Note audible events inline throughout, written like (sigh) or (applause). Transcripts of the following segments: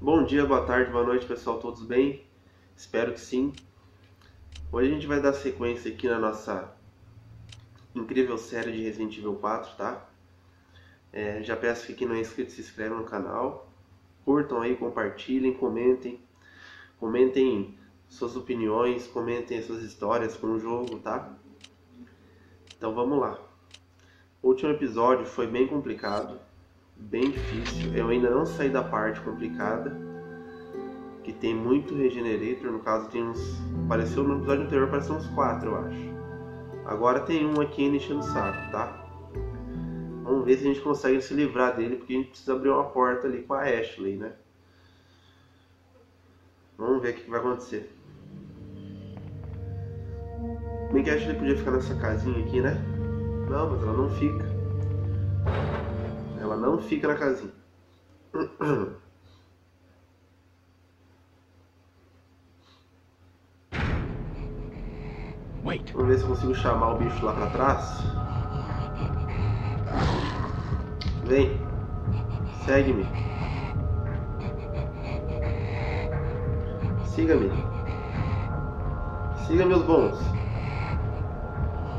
Bom dia, boa tarde, boa noite, pessoal, todos bem? Espero que sim. Hoje a gente vai dar sequência aqui na nossa incrível série de Resident Evil 4, tá? É, já peço que quem não é inscrito se inscreva no canal, curtam aí, compartilhem, comentem, comentem suas opiniões, comentem suas histórias com o jogo, tá? Então vamos lá. O último episódio foi bem complicado, bem difícil. Eu ainda não saí da parte complicada, que tem muito regenerator. No caso, tem uns. Apareceu no episódio anterior, apareceu uns quatro, eu acho. Agora tem um aqui enchendo o saco, tá? Vamos ver se a gente consegue se livrar dele, porque a gente precisa abrir uma porta ali com a Ashley, né? Vamos ver o que vai acontecer. Bem que a Ashley podia ficar nessa casinha aqui, né? Não, mas ela não fica. Ela não fica na casinha. Wait. Vamos ver se consigo chamar o bicho lá pra trás. Vem. Segue-me. Siga-me. Siga meus bons.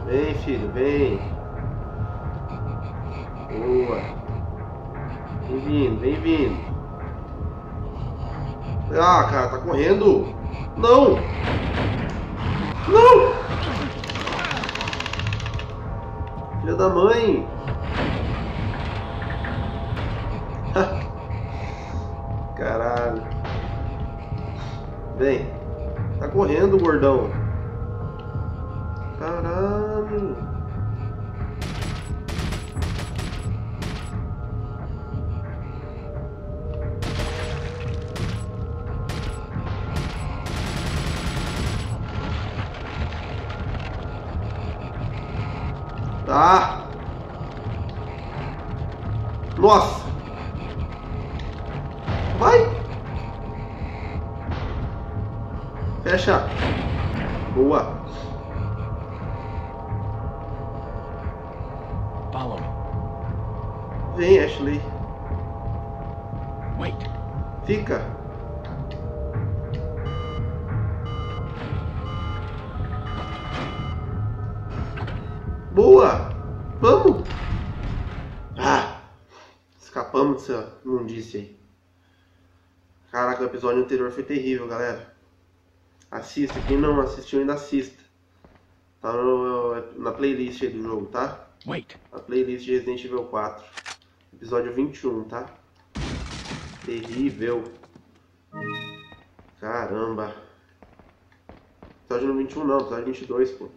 Vem, filho, vem. Boa. Vem vindo, vem vindo. Ah, cara, tá correndo. Não! Não! Filha da mãe! Caralho. Vem. Tá correndo, gordão. Caralho. Anterior foi terrível, galera. Assista. Quem não assistiu ainda assista. Tá no- na playlist aí do jogo, tá? Wait. a playlist de Resident Evil 4. Episódio 21, tá? Terrível. Caramba. Episódio 21 não, episódio 22, pô.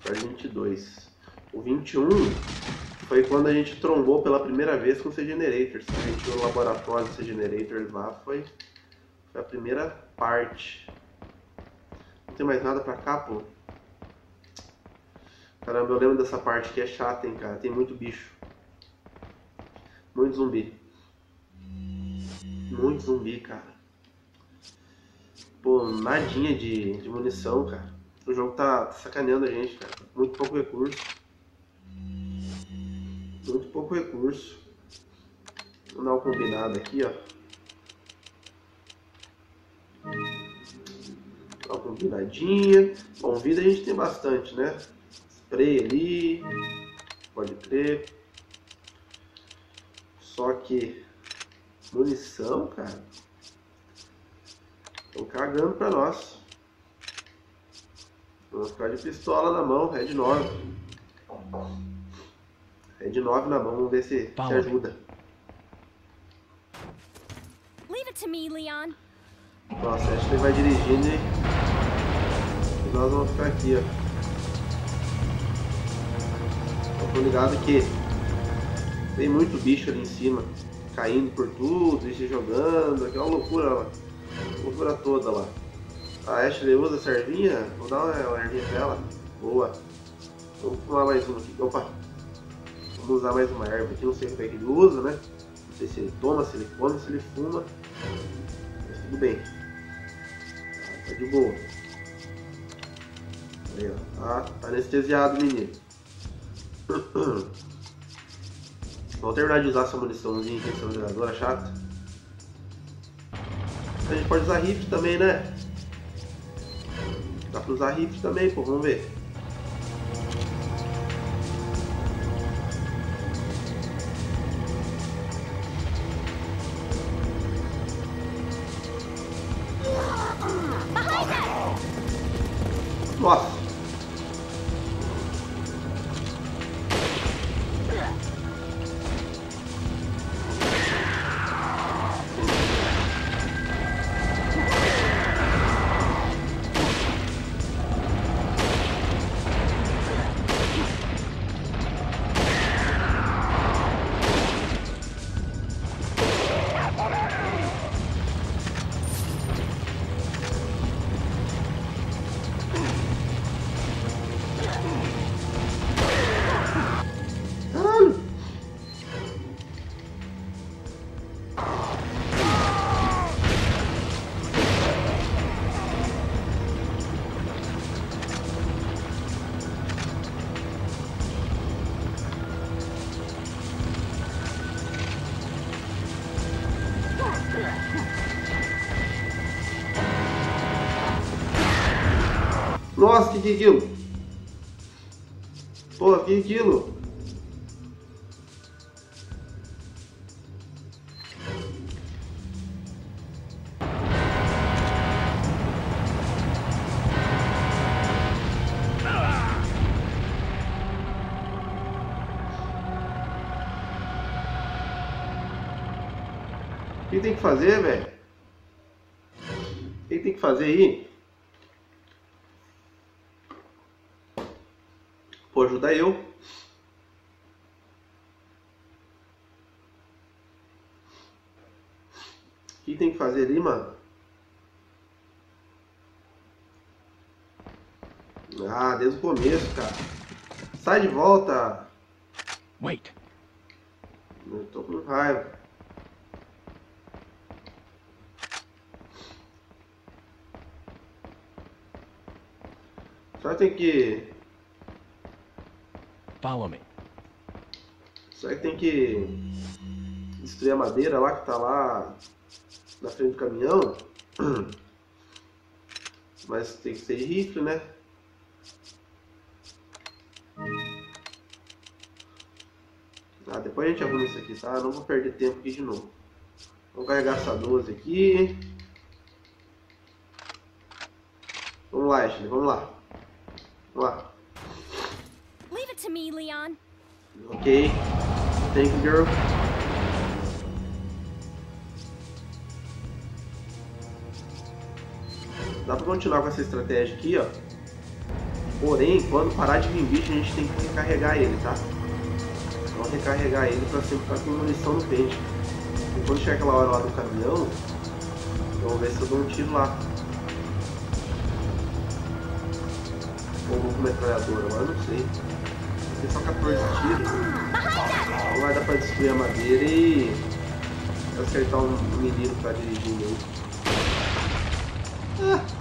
Episódio 22. O 21 foi quando a gente trombou pela primeira vez com C-Generators. A gente tinha o laboratório do C-Generators lá, foi, foi a primeira parte. Não tem mais nada pra cá, pô. Caramba, eu lembro dessa parte que é chata, hein, cara. Tem muito bicho. Muito zumbi. Muito zumbi, cara. Pô, nadinha de, de munição, cara. O jogo tá sacaneando a gente, cara. Muito pouco recurso. Muito pouco recurso. Vamos dar uma combinada aqui, ó. Dar uma combinadinha. Bom, vida a gente tem bastante, né? spray ali, pode crer. Só que munição, cara, estão cagando pra nós. Vamos ficar de pistola na mão, Red 9. Red 9 na mão, vamos ver se, se Fala. ajuda. Leave it to me, Leon. Nossa, acho que ele vai dirigindo e e nós vamos ficar aqui, ó. Eu tô ligado que tem muito bicho ali em cima, caindo por tudo e se jogando, aquela loucura lá. Loucura toda lá. A Ashley usa a servinha? Vou dar uma, uma ervinha pra ela. Boa. Vamos fumar mais uma aqui. Opa! Vamos usar mais uma erva aqui, não sei como é que ele usa, né? Não sei se ele toma, se ele come, se ele fuma. Mas tudo bem. Tá de boa. Aí, ó. Tá, tá anestesiado, menino. (clears throat) Vamos terminar de usar essa muniçãozinha aqui, essa metralhadora chata. A gente pode usar rifle também, né? Dá pra usar rifle também, pô. Vamos ver. Nossa, que que aquilo? Pô, que que? O que tem que fazer, velho? O que tem que fazer aí? Ajuda eu. O que tem que fazer ali, mano? Ah, desde o começo, cara. Sai de volta. Wait. Eu tô com raiva. Só tem que. Follow me. Que tem que destruir a madeira lá que tá lá na frente do caminhão. (clears throat) Mas tem que ser rifle, né? Ah, depois a gente arruma isso aqui, tá? Não vou perder tempo aqui de novo. Vamos carregar essa 12 aqui. Vamos lá, Ashley, vamos lá. Vamos lá. Me, Leon. Ok. Thank you, girl. Dá pra continuar com essa estratégia aqui, ó. Porém, quando parar de vir bicho, a gente tem que recarregar ele, tá? Vamos recarregar ele pra sempre ficar com munição no pente. E quando chegar aquela hora lá do caminhão, vamos ver se eu dou um tiro lá. Ou vou com metralhadora, eu não sei. Tem só 14 tiros. Não vai dar pra destruir a madeira e acertar um menino que tá dirigindo. Ah.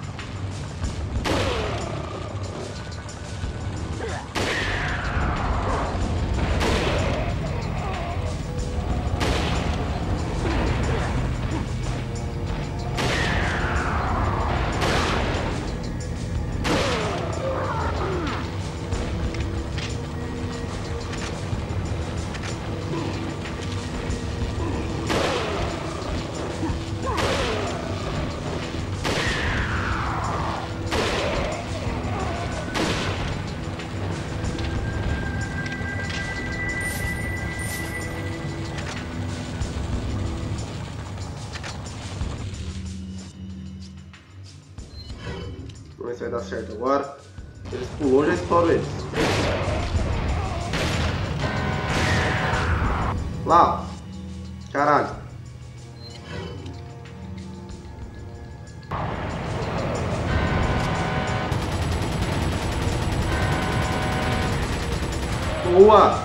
Vai dar certo agora. Eles pulou, já estouro eles. Lá, ó. Caralho. Boa!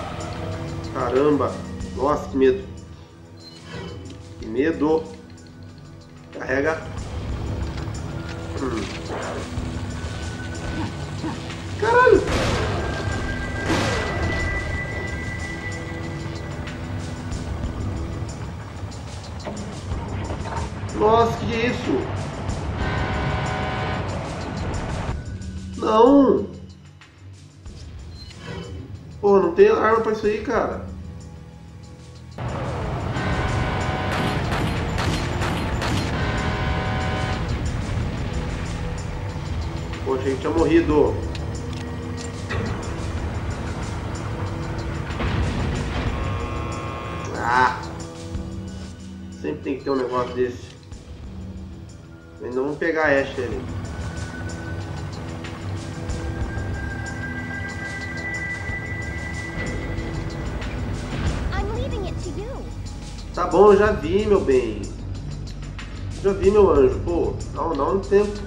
Caramba! Nossa, que medo. Que medo. Carrega. Morrido. Ah! Sempre tem que ter um negócio desse. Ainda vamos pegar a ali. I'm leaving it to you. Tá bom, eu já vi, meu bem. Já vi, meu anjo. Pô, não, não no tempo.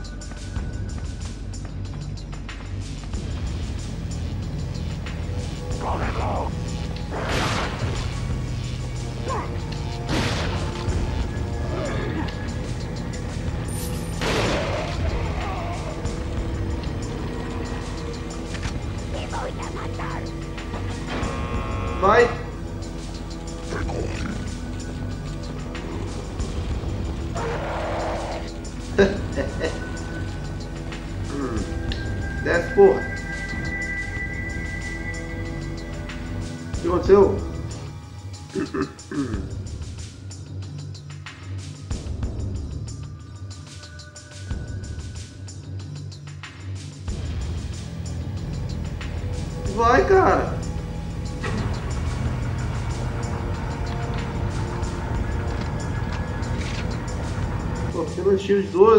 Tiros de 12,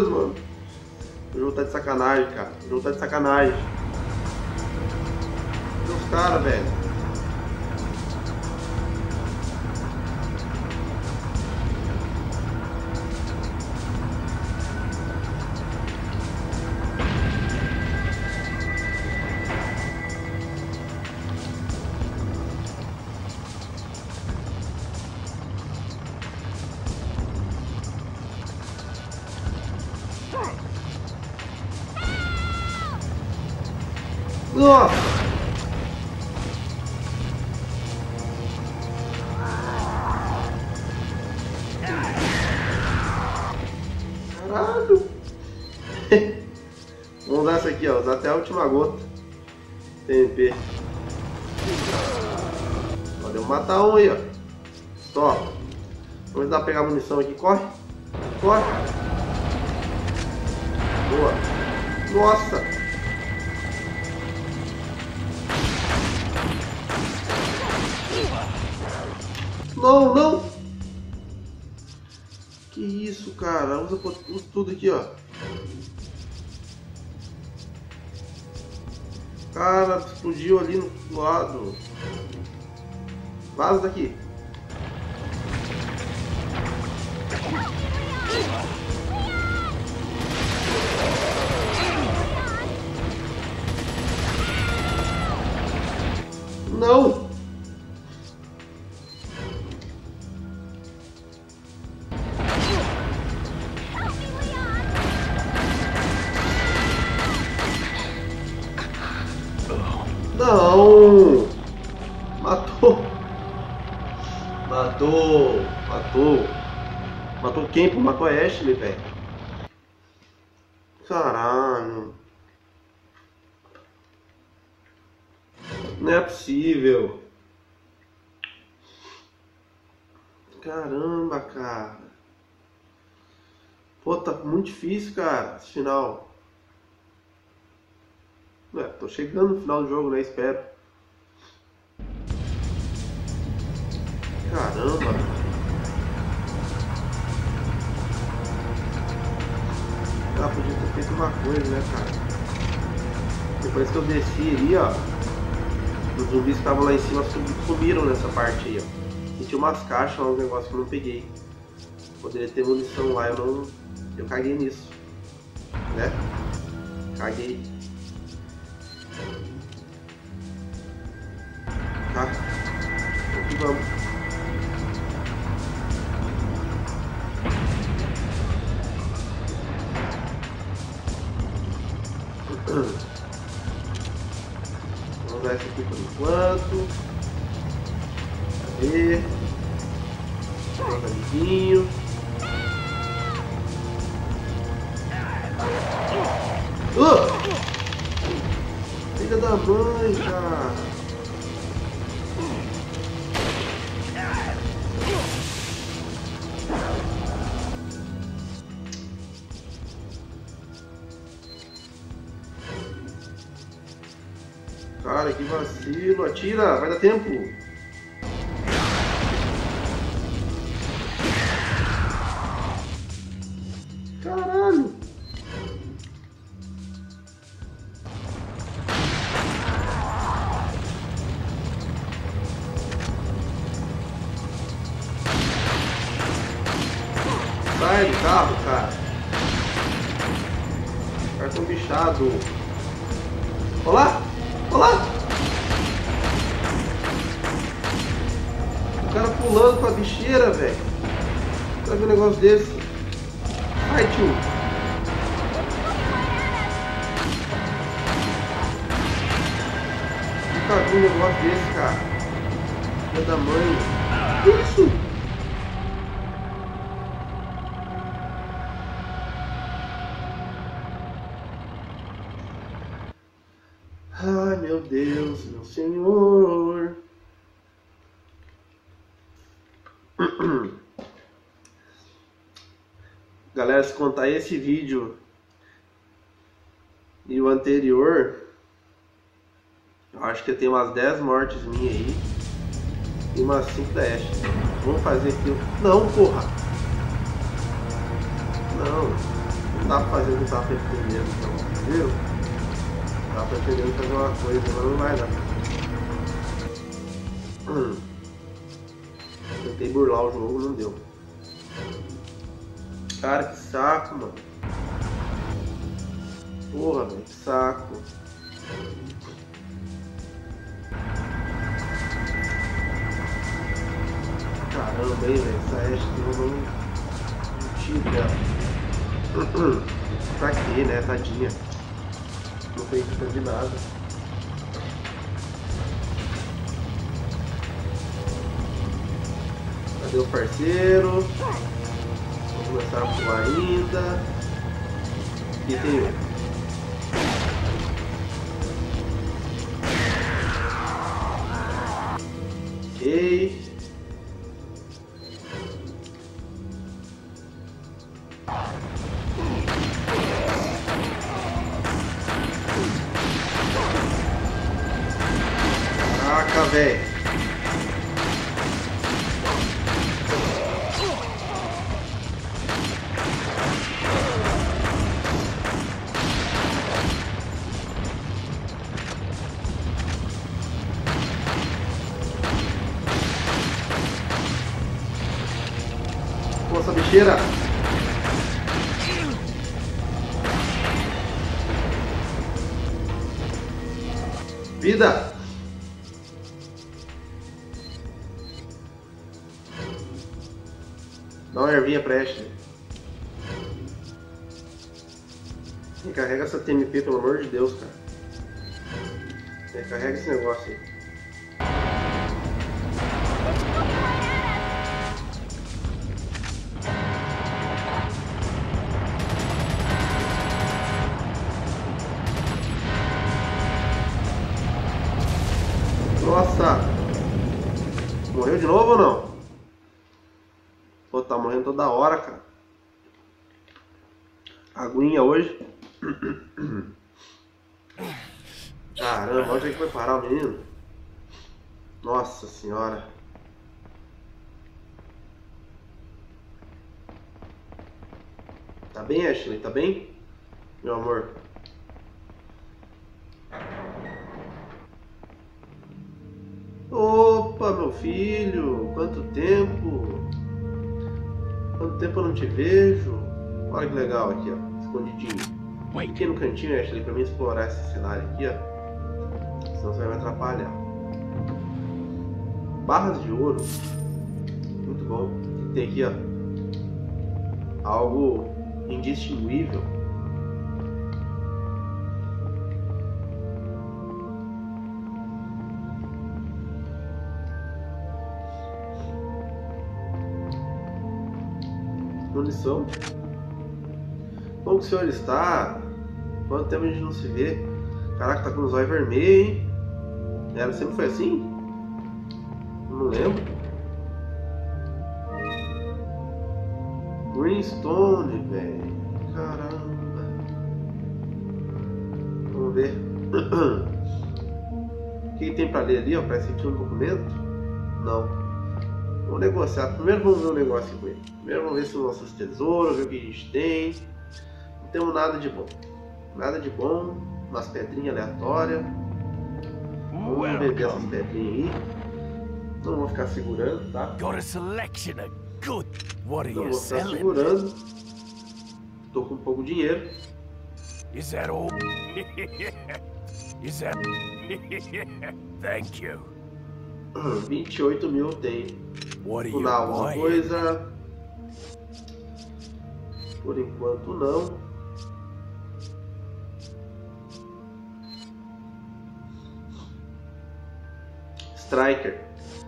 Nossa! Caralho! (laughs) Vamos usar essa aqui, ó. Usar até a última gota. TMP. Podemos matar um aí, ó. Stop. Vamos dar pegar munição aqui. Corre. Corre. Boa. Nossa. Não, não. Que isso, cara. Usa, tudo aqui, ó. Cara, explodiu ali no lado. Vaza daqui. Não! Não! Matou! Matou! Matou! Matou quem, pô? Matou a Ashley, velho. Caralho. Não é possível. Caramba, cara. Pô, tá muito difícil, cara, esse final. É, tô chegando no final do jogo, né? Espero. Caramba. Ah, podia ter feito uma coisa, né, cara? Depois que eu desci ali, ó. Os zumbis que estavam lá em cima sumiram nessa parte aí, ó. E tinha umas caixas, uns negócios que eu não peguei. Poderia ter munição lá, eu não. Eu caguei nisso. Né? Caguei. tá? Então, e vamos. Vamos usar esse aqui por enquanto. Cadê? Pronto, amiguinho. Uh! Filha da mãe, cara. Atira, vai dar tempo. Galera, se contar esse vídeo e o anterior, eu acho que tem umas 10 mortes minhas aí e umas 5 da Ash. Vamos fazer aquilo. Não, porra! Não, não dá pra fazer o que eu tava pretendendo, então, viu? Tava pretendendo fazer uma coisa, mas não vai dar. Hum. Tentei burlar o jogo, não deu. Cara, que saco, mano. Porra, velho, que saco. Caramba, hein, velho. Essa Ash tem um um tiro dela. pra quê, né, tadinha? Não fez culpa de nada. Cadê o parceiro? Começar a pular ainda. E tem um. Ok. Bicheira. Vida. Dá uma ervinha pra Ashley. Essa TMP, pelo amor de Deus, cara. Recarrega esse negócio aí. Morrendo toda hora, cara. Aguinha hoje. Caramba, onde é que foi parar o menino? Nossa senhora. Tá bem, Ashley? Tá bem? Meu amor. Opa, meu filho, quanto tempo! Quanto tempo eu não te vejo? Olha que legal aqui, ó, escondidinho. Fiquei no cantinho, Ashley, pra mim explorar essa cidade aqui, ó. Senão você vai me atrapalhar. Barras de ouro. Muito bom. Tem aqui, ó? Algo indistinguível. Munição. Como que o senhor está? Quanto tempo a gente não se vê? Caraca, tá com os olhos vermelhos, hein? Ela sempre foi assim? Não lembro. Greenstone, velho. Caramba. Vamos ver. (coughs) O que tem pra ler ali? Ó? Parece que um documento. Não. Vamos negociar. Primeiro vamos ver o um negócio com ele. Primeiro vamos ver se os nossos tesouros, ver o que a gente tem. Não temos nada de bom. Nada de bom. Umas pedrinhas aleatórias. Vamos beber essas pedrinhas aí. Não vou ficar segurando, tá? Got a selection of good. What are Não vou ficar segurando. Tô com pouco dinheiro. Is that all? (laughs) Is that? (laughs) Thank you. 28 mil tem. What Tunar alguma coisa. Por enquanto não. Striker.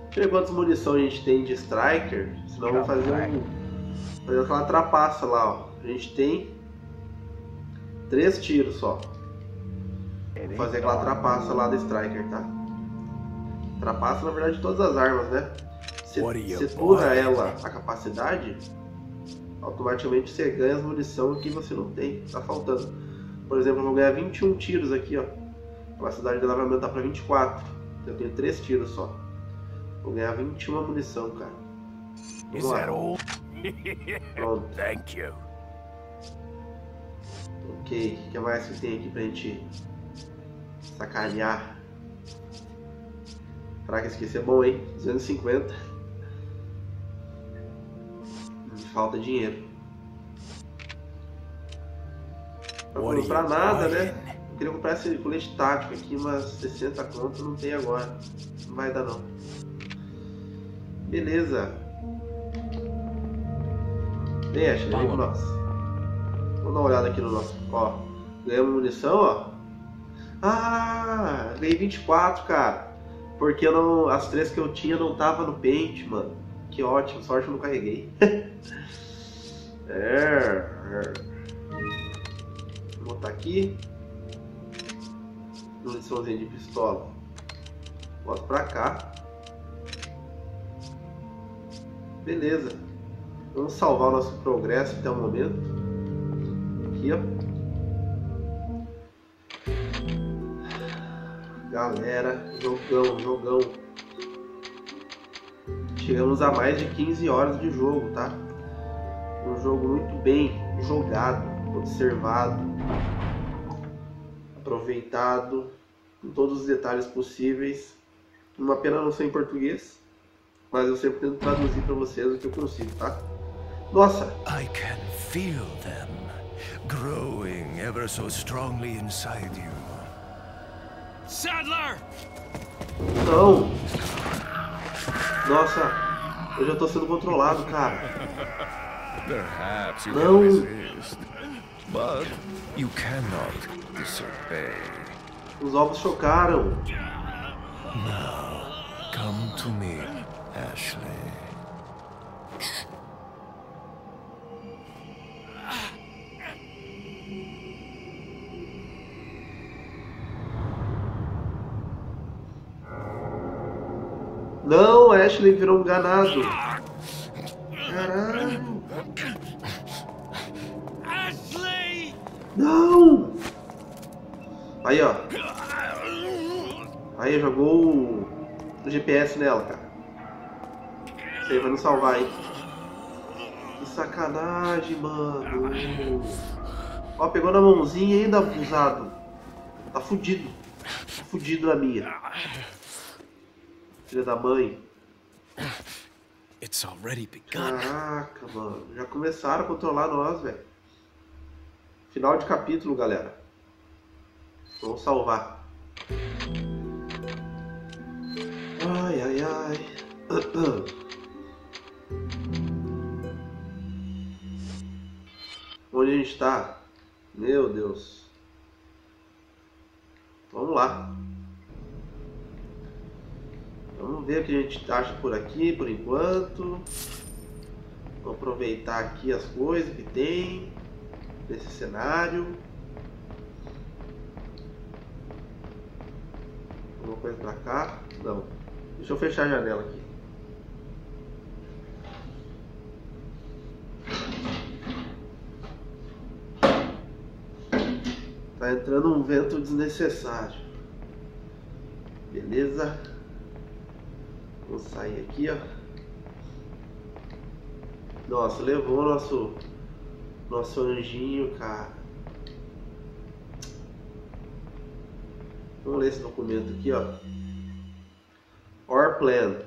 Deixa eu ver quantas munição a gente tem de Striker. Senão vamos fazer um. Fazer aquela trapaça lá, ó. A gente tem três tiros só. Vou fazer aquela trapaça lá do Striker, tá? Trapaça na verdade de todas as armas, né? Você buying? ela a capacidade, automaticamente você ganha as munição que você não tem, tá faltando. Por exemplo, eu vou ganhar 21 tiros aqui, ó. A capacidade dela vai aumentar pra 24. Eu tenho 3 tiros só. Vou ganhar 21 munição, cara. Vamos lá. Pronto. (laughs) (laughs) Thank you. Ok, o que mais que tem aqui pra gente sacanear? Caraca, esse aqui é bom, hein? 250. Falta dinheiro. Are comprar nada, né? Eu queria comprar esse colete tático aqui, mas 60 conto não tem agora. Não vai dar não. Beleza. Ashley, vem com nós. Vamos dar uma olhada aqui no nosso. Ó, ganhamos munição, ó. Ah, ganhei 24, cara. Porque eu não, as três que eu tinha não tava no pente, mano. Que ótimo, sorte eu não carreguei. (laughs) é, é. Vou botar aqui. Muniçãozinha de pistola. Bota pra cá. Beleza. Vamos salvar o nosso progresso até o momento. Aqui, ó. Galera, jogão, jogão. Chegamos a mais de 15 horas de jogo, tá? Um jogo muito bem jogado, observado, aproveitado, com todos os detalhes possíveis. Uma pena não ser em português, mas eu sempre tento traduzir para vocês o que eu consigo, tá? Nossa, I can feel them growing ever so strongly inside you. Sadler! não! Nossa, eu já tô sendo controlado, cara. Perhaps you No. can resist, but you cannot disobey. Os ovos chocaram. Come to me, Ashley. Não, Ashley virou um ganado. Caralho. Ashley! Não! Aí, ó. Aí, jogou o, o GPS nela, cara. Isso aí vai nos salvar, hein? Que sacanagem, mano. Ó, pegou na mãozinha ainda, abusado. Tá fudido. Tá fudido na minha. Filha da mãe. It's already begun. Caraca, mano. Já começaram a controlar nós, velho. Final de capítulo, galera. Vamos salvar. Ai, ai, ai. (coughs) Onde a gente tá? Meu Deus. Vamos lá. Vamos ver o que a gente acha por aqui por enquanto. Vou aproveitar aqui as coisas que tem nesse cenário. alguma coisa pra cá? Não. Deixa eu fechar a janela aqui. Tá entrando um vento desnecessário. Beleza? Vamos sair aqui, ó. Nossa, levou nosso nosso anjinho, cara. Vamos ler esse documento aqui, ó. Our plan.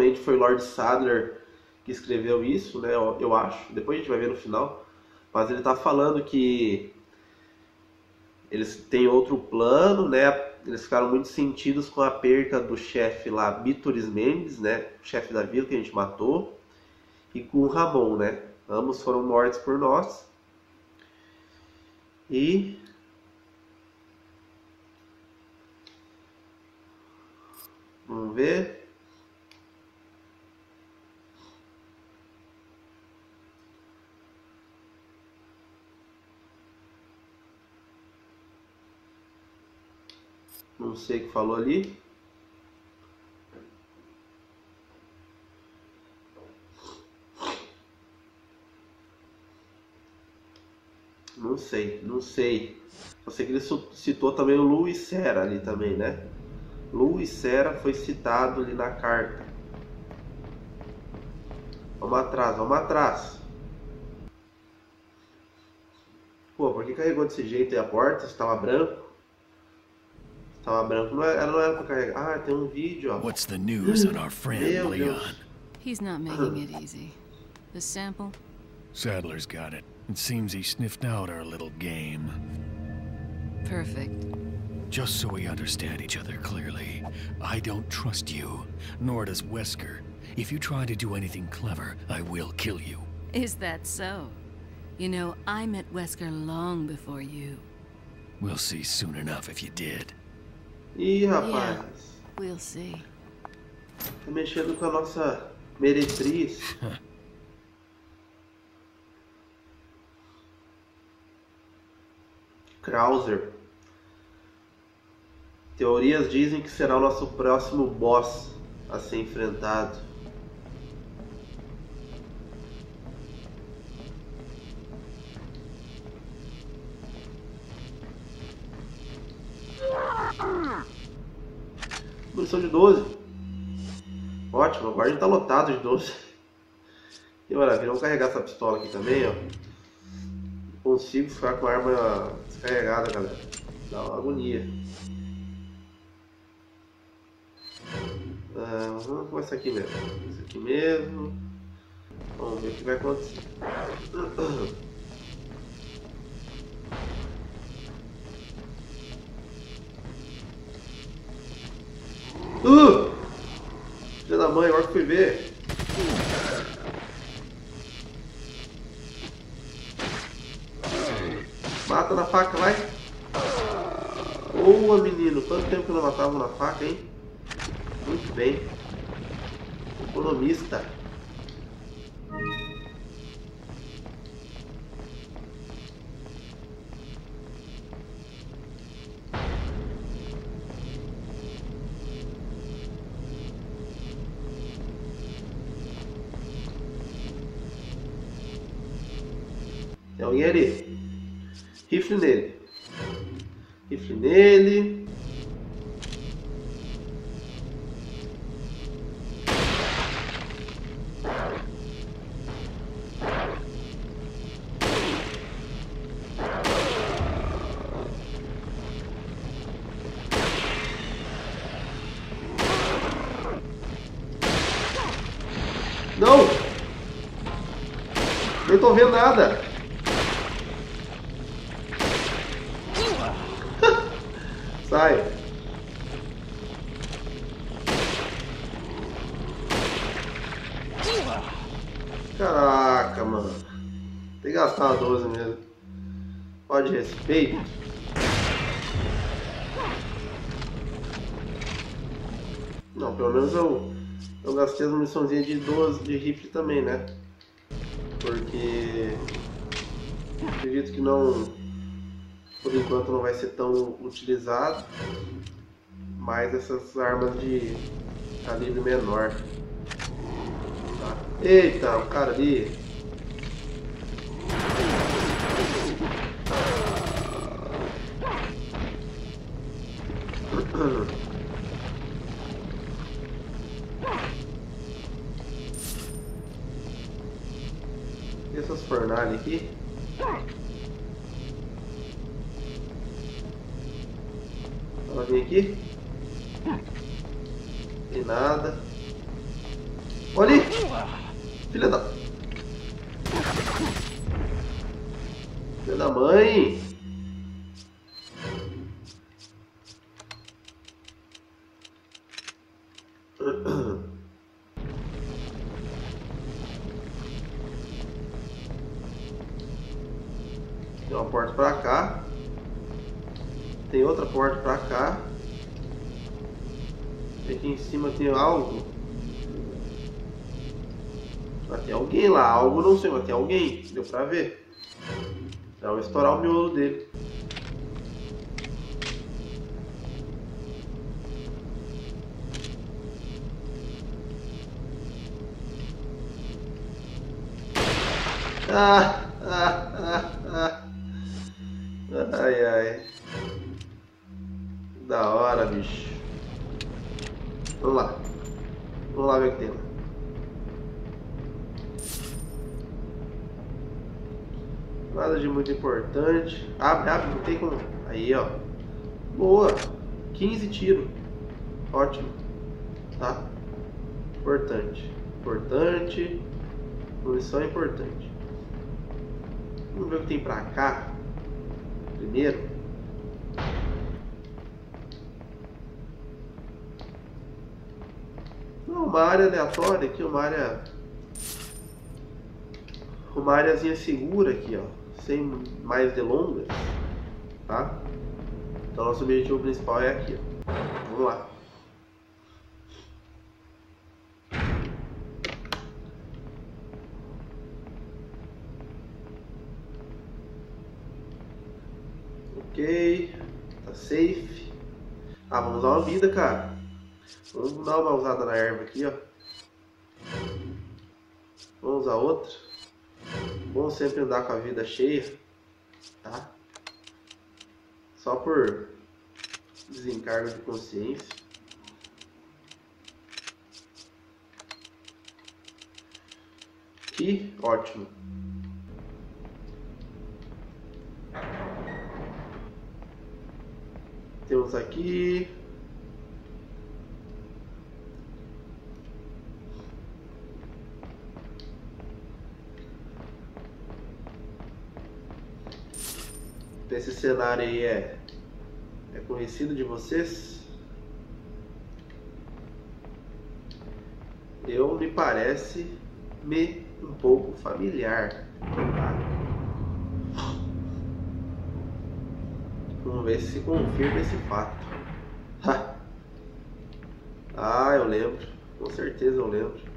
Provavelmente foi Lord Sadler que escreveu isso, né? Eu, acho. Depois a gente vai ver no final. Mas ele está falando que eles têm outro plano, né? Eles ficaram muito sentidos com a perca do chefe lá, Bitoris Mendes, né? Chefe da vila que a gente matou. E com o Ramon, né? Ambos foram mortos por nós. E Vamos ver. Não sei o que falou ali. Não sei, não sei. Só sei que ele citou também o Luiz Serra ali também, né? Luiz Serra foi citado ali na carta. Vamos atrás, vamos atrás. Pô, por que carregou desse jeito aí a porta? Estava branco. Estava branco. Não era, não era pra carregar. Ah, tem um vídeo, ó. What's the news on our friend, Meu Leon? Deus. He's not making it easy. The sample? Sadler's got it. It seems he sniffed out our little game. Perfect. Just so we understand each other clearly, I don't trust you, nor does Wesker. If you try to do anything clever, I will kill you. Is that so? You know, I met Wesker long before you. We'll see soon enough if you did. Ih, rapaz. We'll see. Tá mexendo com a nossa meretriz. Krauser. Teorias dizem que será o nosso próximo boss a ser enfrentado. Munição de 12. Ótimo, agora a gente tá lotado de 12. Que maravilha, vamos carregar essa pistola aqui também, ó. Consigo ficar com a arma descarregada, galera. Dá uma agonia. Ah, vamos começar aqui mesmo. Isso aqui mesmo. Vamos ver o que vai acontecer. Mãe, agora que fui ver. Mata na faca, vai. Boa, menino. Quanto tempo que não matava na faca, hein? Vendo nada. (laughs) Sai. Caraca, mano. Tem que gastar uma 12 mesmo. Pode respeito. Não, pelo menos eu, eu gastei as muniçãozinhas de 12 de rifle também, né? Porque acredito que não por enquanto não vai ser tão utilizado mais essas armas de calibre menor. Tá. Eita, o cara ali. Não sei, mas tem alguém. Deu pra ver. Então, vou estourar o miolo dele. Ah, ah, ah, ah. Ai, ai. Da hora, bicho. Vamos lá. Vamos lá ver o que tem lá. Nada de muito importante. Abre, abre, não tem como. Aí, ó. Boa. 15 tiros. Ótimo. Tá? Importante. Importante. Munição é importante. Vamos ver o que tem pra cá. Primeiro. Não, uma área aleatória aqui, uma área. Uma áreazinha segura aqui, ó. Sem mais delongas. Tá? Então nosso objetivo principal é aqui. Vamos lá. Ok. Tá safe. Ah, vamos dar uma vida, cara. Vamos dar uma usada na erva aqui, ó. Vamos usar outra. Bom sempre andar com a vida cheia, tá? Só por desencargo de consciência. Que ótimo. Temos aqui Esse cenário aí é, é conhecido de vocês? Eu me parece me um pouco familiar. tá? Vamos ver se confirma esse fato. Ah, eu lembro. Com certeza eu lembro.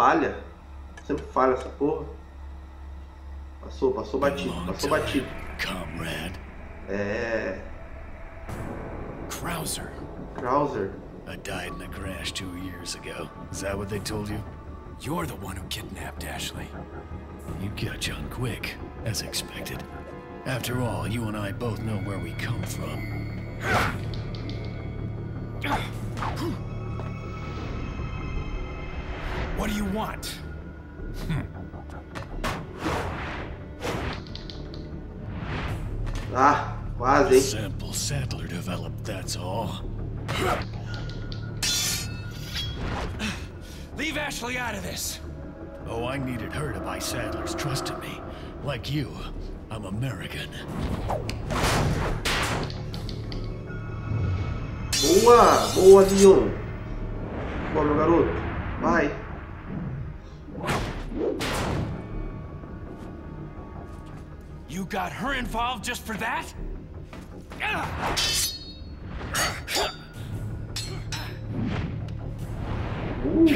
Falha. Sempre falha essa porra. Passou, passou batido, passou batido. comrade. É. Krauser. Krauser. I died in a crash two years ago. Is that what they told you? You're the one who kidnapped Ashley. You got on quick, as expected. After all, you and I both know where we come from. What do you want? Ah, Quase, A hein? sample Sadler developed, that's all. Leave Ashley out of this. Oh, I needed her to buy Sadler's trust in me. Like you, I'm American. Boa! Boa, Leon! Boa, meu garoto. Vai. You got her involved just for that? Uh,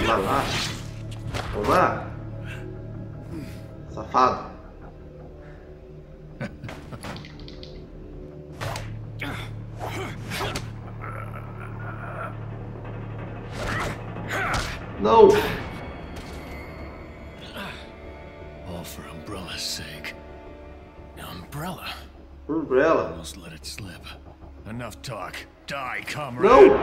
vai lá. Toma. Safado. (laughs) Não! Enough talk. Die, comrade. Não!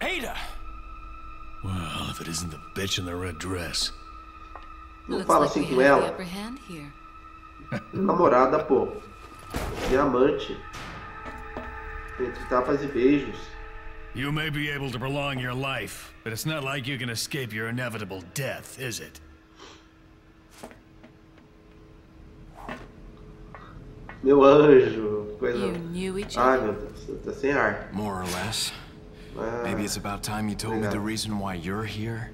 Ada! Well, if it isn't the bitch in the red dress. Não Looks fala like assim com ela. (laughs) Namorada, pô. Diamante. Entre tapas e beijos. You may be able to prolong your life, but it's not like you can escape your inevitable death, is it? Meu anjo. Coisa. You knew each Ai, other. meu Deus. Eu sem ar. More or less. Ah, Maybe it's about time you told me the reason why you're here.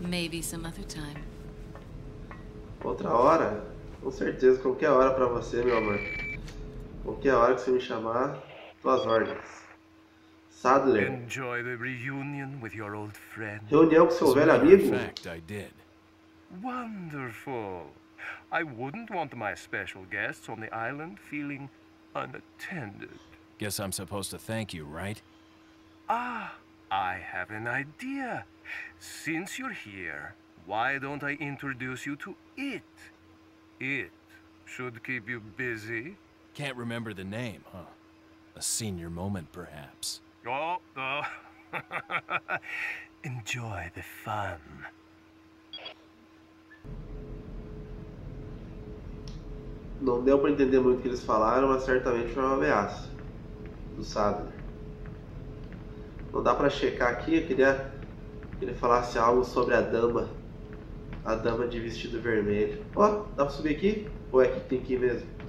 Maybe some other time. Outra hora? Com certeza, qualquer hora pra você, meu amor. Qualquer hora que você me chamar, tuas ordens. Sadler. Enjoy the reunion with your old friend. Reunião com seu As a velho matter amigo? fact, I did. Wonderful. I wouldn't want my special guests on the island feeling unattended. Guess I'm supposed to thank you, right? Ah, I have an idea. Since you're here, why don't I introduce you to it? It should keep you busy. Can't remember the name, huh? A senior moment, perhaps. Oh, (laughs) oh. Enjoy the fun. Não deu pra entender muito o que eles falaram, mas certamente foi uma ameaça do Sadler. Não dá pra checar aqui, eu queria que ele falasse algo sobre a dama. A dama de vestido vermelho. Ó, dá pra subir aqui? Ou é que tem que ir mesmo?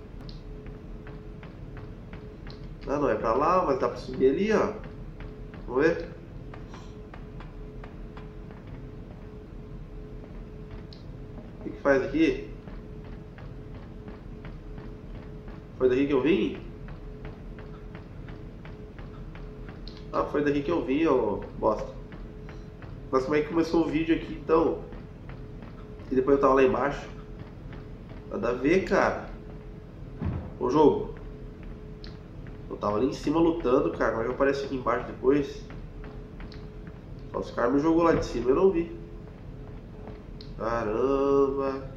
Ah, não é pra lá, mas dá pra subir ali, ó. Vamos ver? O que, que faz aqui? Foi daqui que eu vim? Ah, foi daqui que eu vim, ô bosta. Mas como é que começou o vídeo aqui então? E depois eu tava lá embaixo. Nada a ver, cara. Ô jogo. Tava ali em cima lutando, cara. Como é eu apareço aqui embaixo depois? Só os caras me jogou lá de cima, eu não vi. Caramba.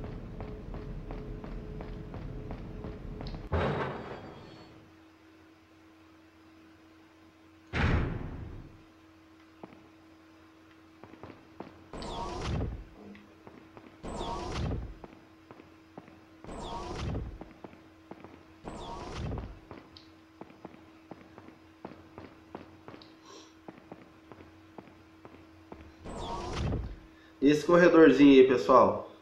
Esse corredorzinho aí, pessoal.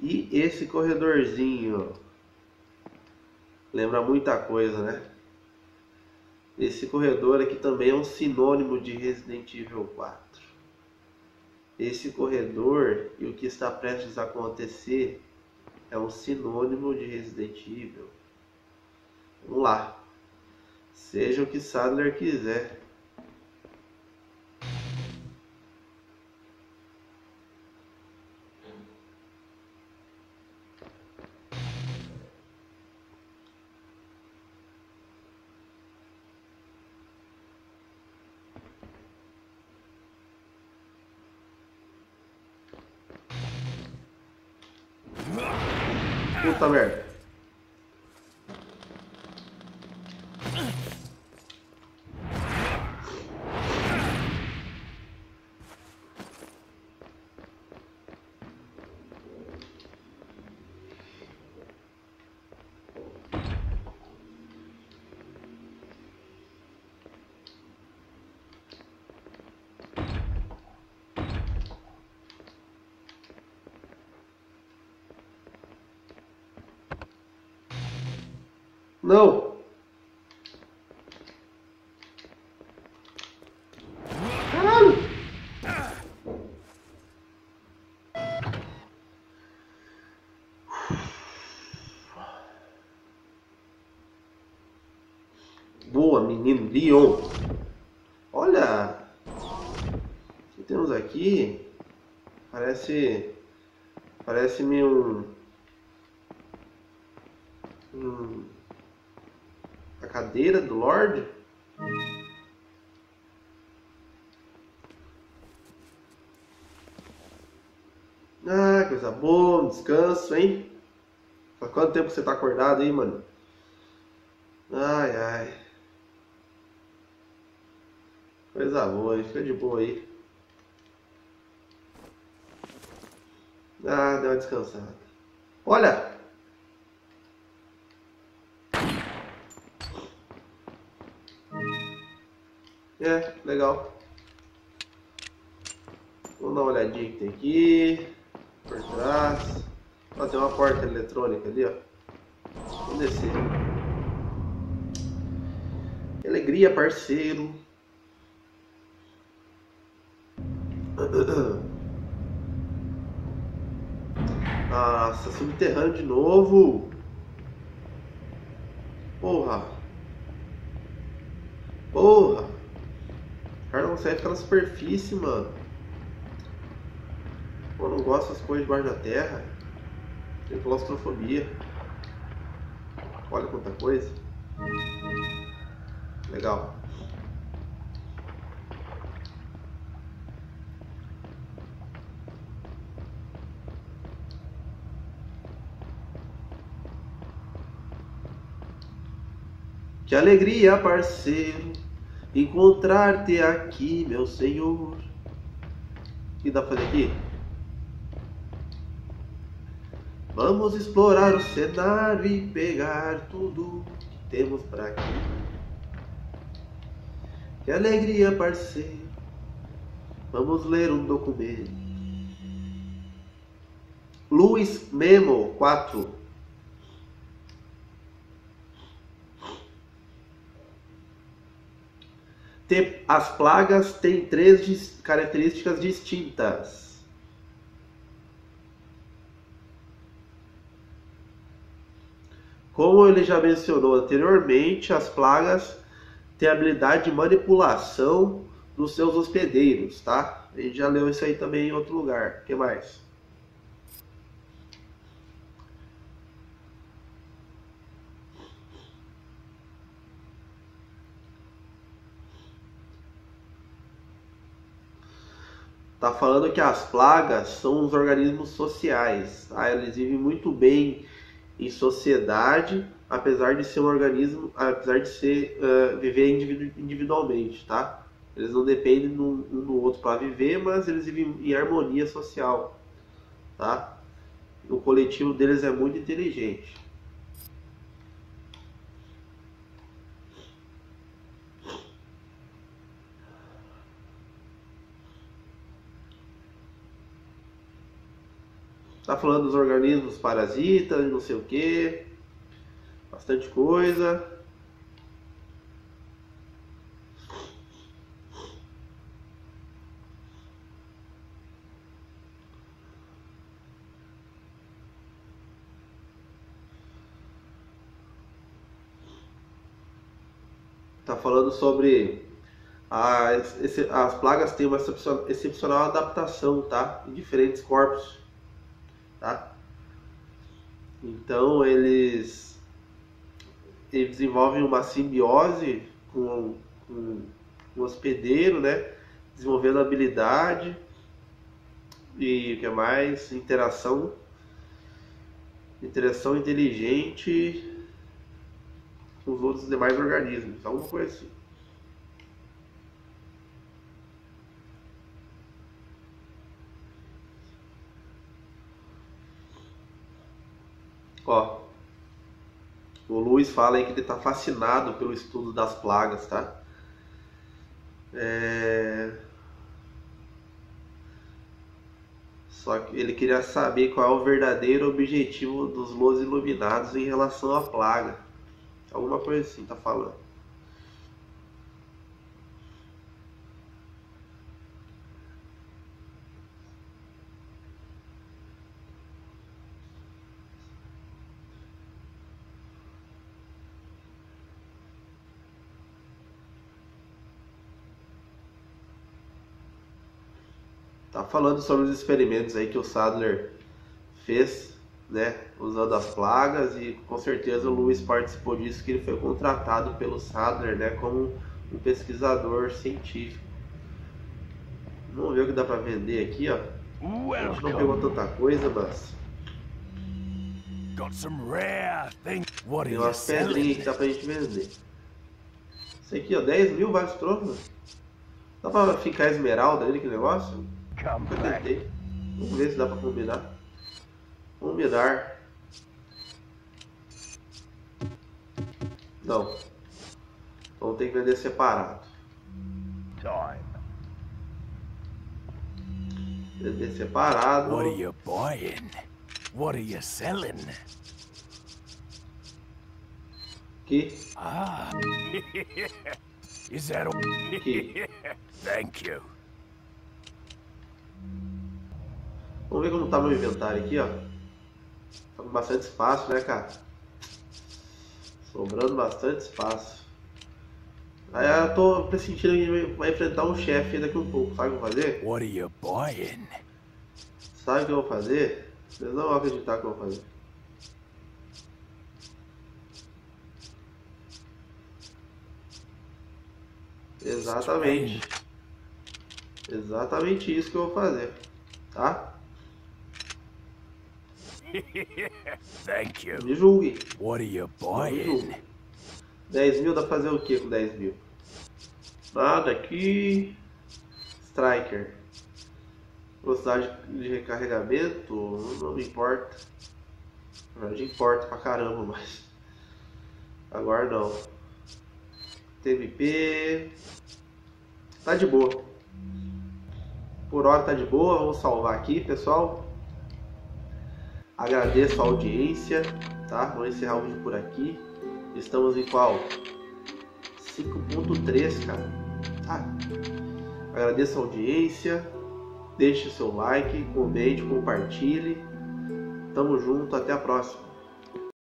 E esse corredorzinho. Lembra muita coisa, né? Esse corredor aqui também é um sinônimo de Resident Evil 4. Esse corredor e o que está prestes a acontecer é um sinônimo de Resident Evil. Vamos lá. Seja o que Sadler quiser. hasta luego. Boa, menino Leon. Olha. O que temos aqui? Parece. Parece-me um. um. A cadeira do Lorde? Ah, coisa boa, um descanso, hein? Faz quanto tempo você tá acordado aí, mano? Ai, ai. Coisa boa, hein? Fica de boa aí. Ah, deu uma descansada. Olha! É, legal. Vamos dar uma olhadinha que tem aqui. Por trás. Ó, tem uma porta eletrônica ali, ó. Vamos descer. Que alegria, parceiro. (coughs) Nossa, subterrâneo de novo. Porra. Porra. O cara não consegue ficar na superfície, mano. Pô, não gosto das coisas debaixo da terra. Tenho claustrofobia. Olha quanta coisa. Legal. Que alegria, parceiro, encontrar-te aqui, meu senhor. O que dá pra fazer aqui? Vamos explorar o cenário e pegar tudo que temos para aqui. Que alegria, parceiro. Vamos ler um documento. Luiz Memo 4. As plagas têm três características distintas. Como ele já mencionou anteriormente, as plagas têm habilidade de manipulação dos seus hospedeiros, tá? A gente já leu isso aí também em outro lugar. O que mais? Está falando que as plagas são os organismos sociais. Tá? Eles vivem muito bem em sociedade, apesar de ser um organismo, apesar de ser uh, viver individualmente, tá? Eles não dependem um do outro para viver, mas eles vivem em harmonia social, tá? O coletivo deles é muito inteligente. Tá falando dos organismos parasitas, não sei o que. Bastante coisa. Tá falando sobre as, as plagas têm uma excepcional adaptação, tá? Em diferentes corpos tá? Então eles, eles desenvolvem uma simbiose com, com o hospedeiro, né? Desenvolvendo habilidade e o que mais? Interação, interação inteligente com os outros demais organismos, alguma coisa assim. Ó, o Luiz fala aí que ele está fascinado pelo estudo das plagas, tá? É... Só que ele queria saber qual é o verdadeiro objetivo dos Los Iluminados em relação à plaga. Alguma coisa assim, tá falando. Falando sobre os experimentos aí que o Sadler fez, né, usando as plagas e com certeza o Lewis participou disso que ele foi contratado pelo Sadler, né, como um pesquisador científico. Vamos ver o que dá para vender aqui, ó. A gente não pegou tanta coisa, mas tem umas pedrinhas que dá pra gente vender. Isso aqui, ó, 10 mil vários trocos. Dá pra ficar esmeralda nele, que negócio? Nunca tentei. Vamos ver se dá pra combinar. Combinar. Não. Então tem que vender separado. Vender separado. What are you buying? What are you selling? Aqui. Ah. (laughs) Is that all? Aqui. (laughs) Thank you. Vamos ver como tá meu inventário aqui, ó. Tá com bastante espaço, né, cara? Sobrando bastante espaço. Aí eu tô pressentindo que a gente vai enfrentar um chefe daqui um pouco. Sabe o que eu vou fazer? What are you buying? Sabe o que eu vou fazer? Vocês não vão acreditar que eu vou fazer. Exatamente. Exatamente isso que eu vou fazer. Tá? (laughs) Thank you. Me julguem. What are you buying? julguem. 10 mil dá pra fazer o que com 10 mil? Nada aqui. Striker. Velocidade de recarregamento, não me importa. Na verdade importa pra caramba, mas. Agora não. TMP. Tá de boa. Por hora tá de boa, vamos salvar aqui, pessoal. Agradeço a audiência, tá? Vamos encerrar o vídeo por aqui. Estamos em qual? 5.3, cara. Ah, agradeço a audiência. Deixe seu like, comente, compartilhe. Tamo junto, até a próxima.